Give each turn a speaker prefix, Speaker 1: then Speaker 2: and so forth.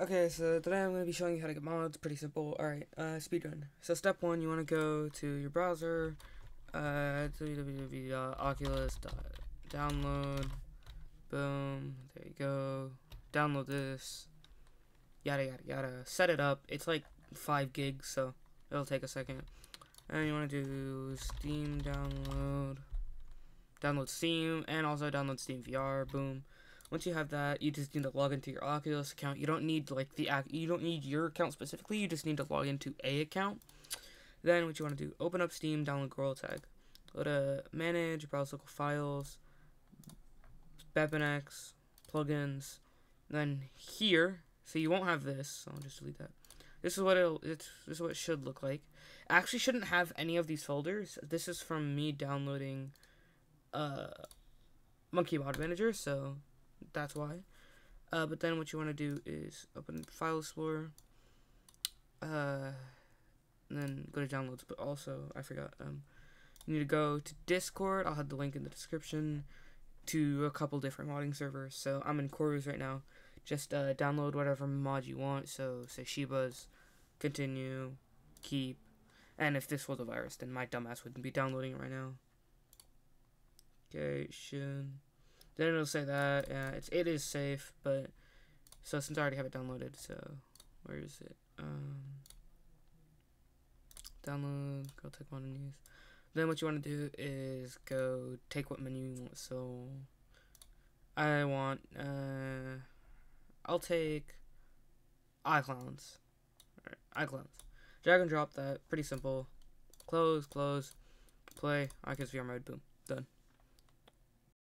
Speaker 1: Okay, so today I'm going to be showing you how to get mods. Pretty simple. Alright, uh, speedrun. So step one, you want to go to your browser, uh, www.oculus.download. Boom. There you go. Download this. Yada yada yada. Set it up. It's like 5 gigs, so it'll take a second. And you want to do Steam download. Download Steam, and also download Steam VR. Boom. Once you have that, you just need to log into your Oculus account. You don't need like the you don't need your account specifically. You just need to log into a account. Then what you want to do? Open up Steam, download Gorilla Tag. Go to Manage, Browse Local Files, BepInEx, Plugins. Then here, so you won't have this. So I'll just delete that. This is what it'll. It's this is what it should look like. I actually shouldn't have any of these folders. This is from me downloading, uh, Monke Mod Manager. So that's why. Uh, but then what you want to do is open File Explorer, uh, and then go to Downloads. But also, I forgot, um, you need to go to Discord. I'll have the link in the description to a couple different modding servers. So I'm in Korus right now. Just uh, download whatever mod you want. So say Shiba's, continue, keep, and if this was a virus, then my dumbass wouldn't be downloading it right now. Okay, should. Then it'll say that, yeah, it's, it is safe, but, so since I already have it downloaded, so, where is it? Um, download, go take one and use. Then what you want to do is go take what menu you want, so, I want, uh, I'll take iClowns, right, iClowns. Drag and drop that, pretty simple. Close, close, play, i Oculus VR mode, boom, done.